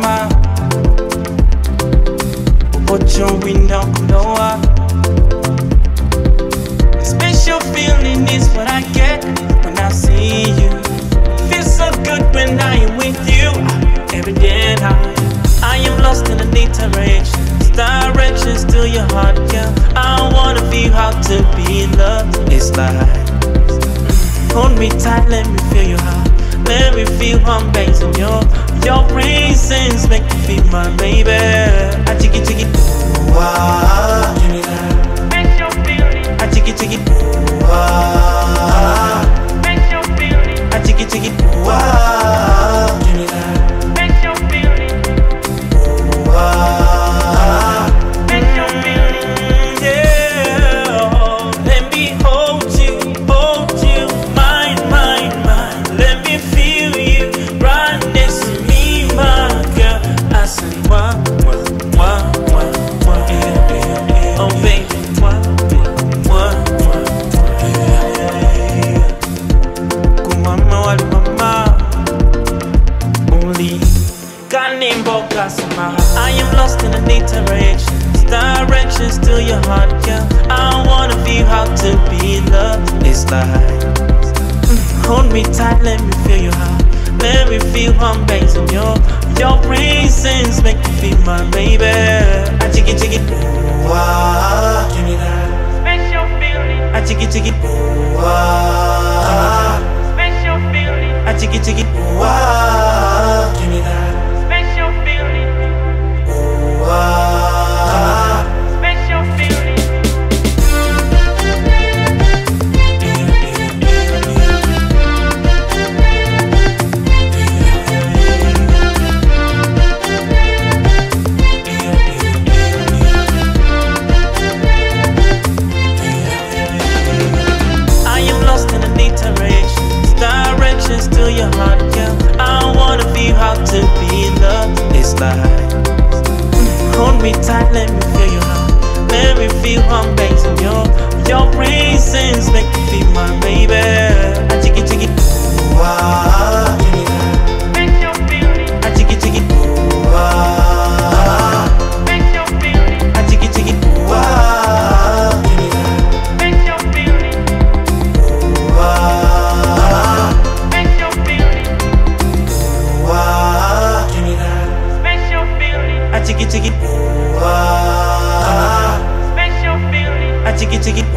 mama Put your window lower A special feeling is what I get when I see you. Feel so good when I am with you. Every day and I I am lost in a need direction Directions to your heart, Yeah, I wanna feel how to be loved It's like mm, Hold me tight, let me feel your heart. Let me feel one base on your your presence make me feel my baby. I jiggy jiggy ooh give me that. Make you feel it, I jiggy Kasama. I am lost in the need directions, directions to your heart, girl. I wanna feel how to be in love. It's like mm, hold me tight, let me feel your heart. Let me feel one bass in your your presence make me feel my baby. I jiggy jiggy ah, give me that. Make you feel it, I jiggy jiggy tight, let me feel your heart. Let me feel bass in your your presence make me feel my baby. Ooh ah,